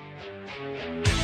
Look